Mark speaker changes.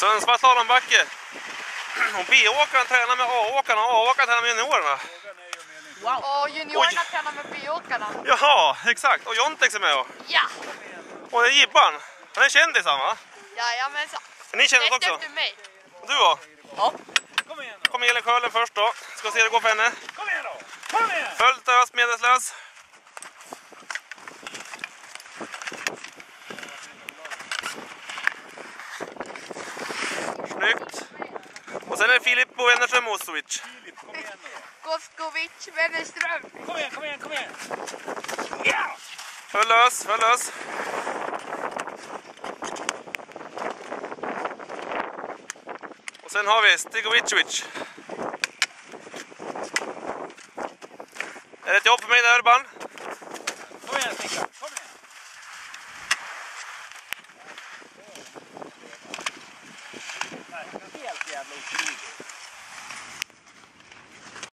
Speaker 1: Sundsvall slalombacke. Och B-åkaren tränar med A-åkarna och A-åkaren tränar med juniorerna.
Speaker 2: Och juniorerna tränar med B-åkarna.
Speaker 1: Jaha, exakt. Och Jontex är med och.
Speaker 2: Ja!
Speaker 1: Och det är Gibban. Han är kändis han va?
Speaker 2: Jajamensan.
Speaker 1: Ni
Speaker 2: Näst
Speaker 1: också?
Speaker 2: efter mig.
Speaker 1: Och du då?
Speaker 2: Ja.
Speaker 3: Kom igen då!
Speaker 1: Kom Elin Sjölund först då. Ska se hur det går för henne.
Speaker 3: Kom igen då! Kom igen!
Speaker 1: Fullt ös, medelslös. Snyggt. Och sen är det Filip på Wennerström Mosovic.
Speaker 3: Nu då!
Speaker 2: Goskovic, Wennerström.
Speaker 3: Kom igen, kom igen, kom igen! Ja!
Speaker 1: Full ös, full ös. Och sen har vi Stigovicevic. Är det ett jobb för mig där Urban?
Speaker 3: Kom igen Stickan, kom a leitura.